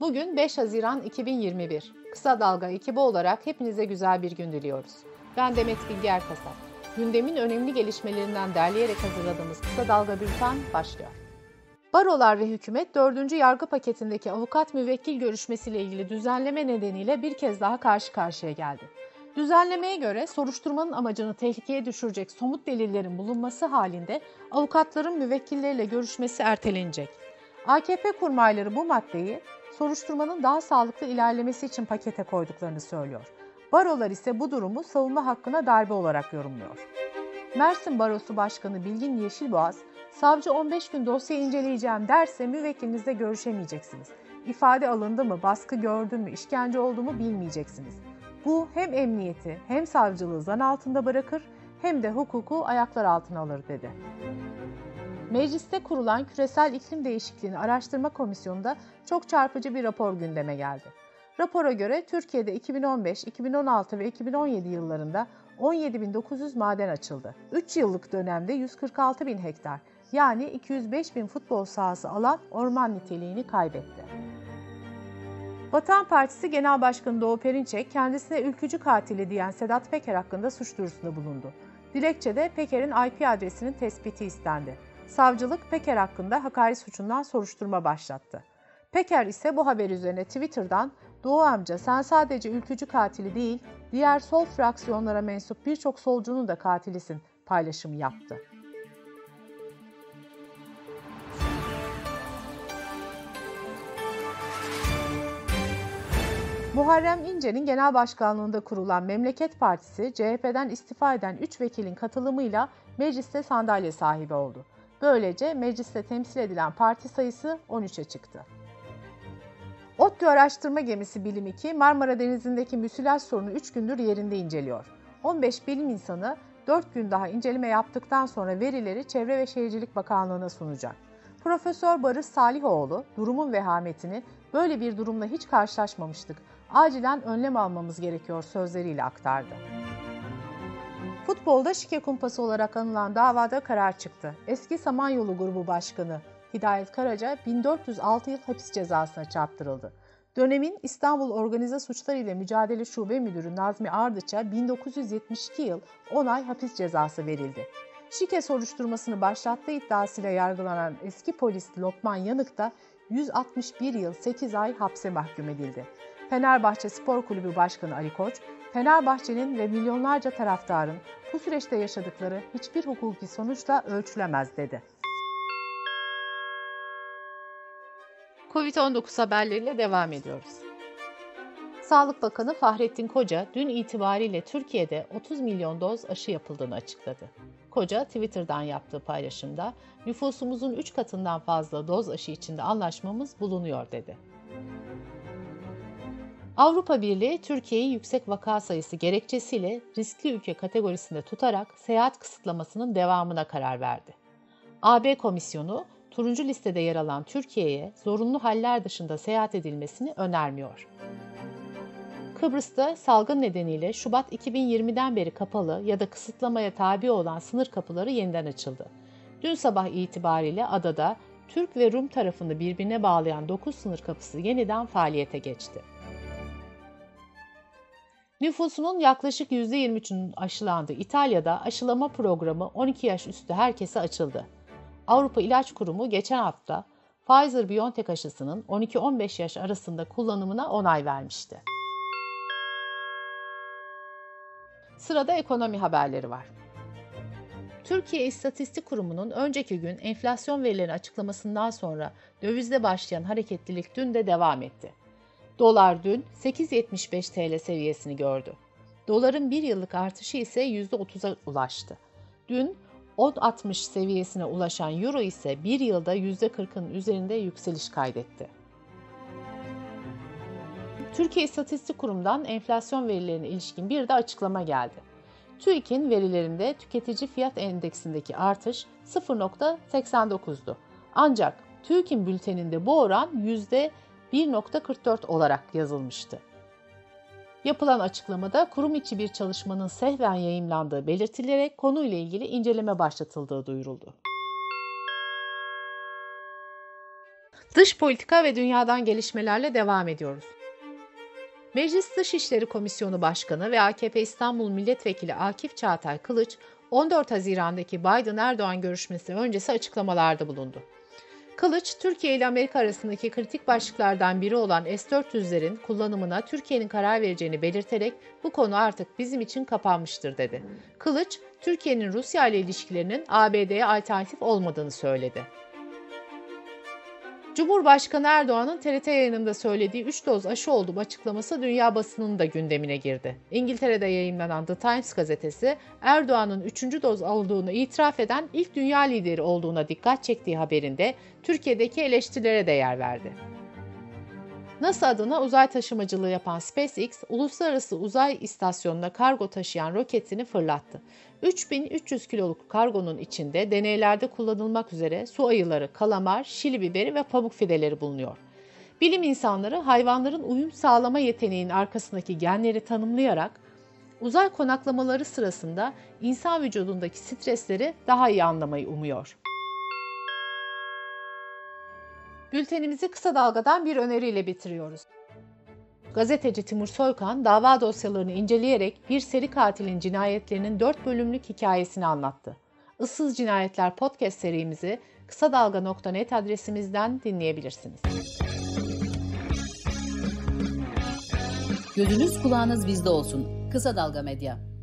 Bugün 5 Haziran 2021. Kısa Dalga ekibi olarak hepinize güzel bir gün diliyoruz. Ben Demet Bilge Erkasap. Gündemin önemli gelişmelerinden derleyerek hazırladığımız Kısa Dalga Bülten başlıyor. Barolar ve hükümet 4. yargı paketindeki avukat müvekkil görüşmesiyle ilgili düzenleme nedeniyle bir kez daha karşı karşıya geldi. Düzenlemeye göre soruşturmanın amacını tehlikeye düşürecek somut delillerin bulunması halinde avukatların müvekkilleriyle görüşmesi ertelenecek. AKP kurmayları bu maddeyi soruşturmanın daha sağlıklı ilerlemesi için pakete koyduklarını söylüyor. Barolar ise bu durumu savunma hakkına darbe olarak yorumluyor. Mersin Barosu Başkanı Bilgin Yeşilboğaz, savcı 15 gün dosya inceleyeceğim derse müvekkilinizle görüşemeyeceksiniz. İfade alındı mı, baskı gördü mü, işkence oldu mu bilmeyeceksiniz. Bu hem emniyeti hem savcılığı zan altında bırakır hem de hukuku ayaklar altına alır dedi. Mecliste kurulan Küresel İklim Değişikliğini Araştırma Komisyonu'nda çok çarpıcı bir rapor gündeme geldi. Rapora göre Türkiye'de 2015, 2016 ve 2017 yıllarında 17.900 maden açıldı. 3 yıllık dönemde 146.000 hektar yani 205 bin futbol sahası alan orman niteliğini kaybetti. Vatan Partisi Genel Başkanı Doğu Perinçek kendisine ülkücü katili diyen Sedat Peker hakkında suç duyurusunda bulundu. Dilekçede Peker'in IP adresinin tespiti istendi. Savcılık Peker hakkında hakaret suçundan soruşturma başlattı. Peker ise bu haber üzerine Twitter'dan Doğu amca sen sadece ülkücü katili değil, diğer sol fraksiyonlara mensup birçok solcunun da katilisin paylaşımı yaptı. Muharrem İnce'nin genel başkanlığında kurulan Memleket Partisi, CHP'den istifa eden 3 vekilin katılımıyla mecliste sandalye sahibi oldu. Böylece mecliste temsil edilen parti sayısı 13'e çıktı. ODTÜ araştırma gemisi Bilim 2, Marmara Denizi'ndeki müsilaj sorunu 3 gündür yerinde inceliyor. 15 bilim insanı 4 gün daha inceleme yaptıktan sonra verileri Çevre ve Şehircilik Bakanlığı'na sunacak. Profesör Barış Salihoğlu, durumun vehametini böyle bir durumla hiç karşılaşmamıştık, acilen önlem almamız gerekiyor sözleriyle aktardı. Futbolda şike kumpası olarak anılan davada karar çıktı. Eski Samanyolu Grubu Başkanı Hidayet Karaca 1406 yıl hapis cezasına çarptırıldı. Dönemin İstanbul Organize Suçlar ile Mücadele Şube Müdürü Nazmi Ardıç'a 1972 yıl 10 ay hapis cezası verildi. Şike soruşturmasını başlattığı iddiasıyla yargılanan eski polis Lokman Yanık da 161 yıl 8 ay hapse mahkum edildi. Fenerbahçe Spor Kulübü Başkanı Ali Koç, Fenerbahçe'nin ve milyonlarca taraftarın bu süreçte yaşadıkları hiçbir hukuki sonuçla ölçülemez dedi. Covid-19 haberleriyle devam ediyoruz. Sağlık Bakanı Fahrettin Koca dün itibariyle Türkiye'de 30 milyon doz aşı yapıldığını açıkladı. Koca Twitter'dan yaptığı paylaşımda nüfusumuzun 3 katından fazla doz aşı içinde anlaşmamız bulunuyor dedi. Avrupa Birliği Türkiye'yi yüksek vaka sayısı gerekçesiyle riskli ülke kategorisinde tutarak seyahat kısıtlamasının devamına karar verdi. AB Komisyonu turuncu listede yer alan Türkiye'ye zorunlu haller dışında seyahat edilmesini önermiyor. Kıbrıs'ta salgın nedeniyle Şubat 2020'den beri kapalı ya da kısıtlamaya tabi olan sınır kapıları yeniden açıldı. Dün sabah itibariyle adada Türk ve Rum tarafını birbirine bağlayan 9 sınır kapısı yeniden faaliyete geçti. Nüfusunun yaklaşık %23'ünün aşılandığı İtalya'da aşılama programı 12 yaş üstü herkese açıldı. Avrupa İlaç Kurumu geçen hafta Pfizer-BioNTech aşısının 12-15 yaş arasında kullanımına onay vermişti. Sırada ekonomi haberleri var. Türkiye İstatistik Kurumu'nun önceki gün enflasyon verilerini açıklamasından sonra dövizde başlayan hareketlilik dün de devam etti. Dolar dün 8.75 TL seviyesini gördü. Doların bir yıllık artışı ise %30'a ulaştı. Dün 10.60 seviyesine ulaşan Euro ise bir yılda %40'ın üzerinde yükseliş kaydetti. Türkiye İstatistik Kurumu'ndan enflasyon verilerine ilişkin bir de açıklama geldi. TÜİK'in verilerinde tüketici fiyat endeksindeki artış 0.89'du. Ancak TÜİK'in bülteninde bu oran %1.44 olarak yazılmıştı. Yapılan açıklamada kurum içi bir çalışmanın sehven yayımlandığı belirtilerek konuyla ilgili inceleme başlatıldığı duyuruldu. Dış politika ve dünyadan gelişmelerle devam ediyoruz. Meclis Dışişleri Komisyonu Başkanı ve AKP İstanbul Milletvekili Akif Çağatay Kılıç, 14 Haziran'daki Biden-Erdoğan görüşmesi öncesi açıklamalarda bulundu. Kılıç, Türkiye ile Amerika arasındaki kritik başlıklardan biri olan S-400'lerin kullanımına Türkiye'nin karar vereceğini belirterek bu konu artık bizim için kapanmıştır dedi. Kılıç, Türkiye'nin Rusya ile ilişkilerinin ABD'ye alternatif olmadığını söyledi. Cumhurbaşkanı Erdoğan'ın TRT yayınında söylediği 3 doz aşı oldum açıklaması dünya basınının da gündemine girdi. İngiltere'de yayınlanan The Times gazetesi Erdoğan'ın 3. doz olduğunu itiraf eden ilk dünya lideri olduğuna dikkat çektiği haberinde Türkiye'deki eleştirilere de yer verdi. NASA adına uzay taşımacılığı yapan SpaceX, uluslararası uzay istasyonuna kargo taşıyan roketini fırlattı. 3300 kiloluk kargonun içinde deneylerde kullanılmak üzere su ayıları, kalamar, şili biberi ve pamuk fideleri bulunuyor. Bilim insanları hayvanların uyum sağlama yeteneğinin arkasındaki genleri tanımlayarak uzay konaklamaları sırasında insan vücudundaki stresleri daha iyi anlamayı umuyor. Bültenimizi kısa dalgadan bir öneriyle bitiriyoruz. Gazeteci Timur Soykan dava dosyalarını inceleyerek bir seri katilin cinayetlerinin 4 bölümlük hikayesini anlattı. Issız Cinayetler podcast serimizi kısa dalga.net adresimizden dinleyebilirsiniz. Gözünüz kulağınız bizde olsun. Kısa Dalga Medya.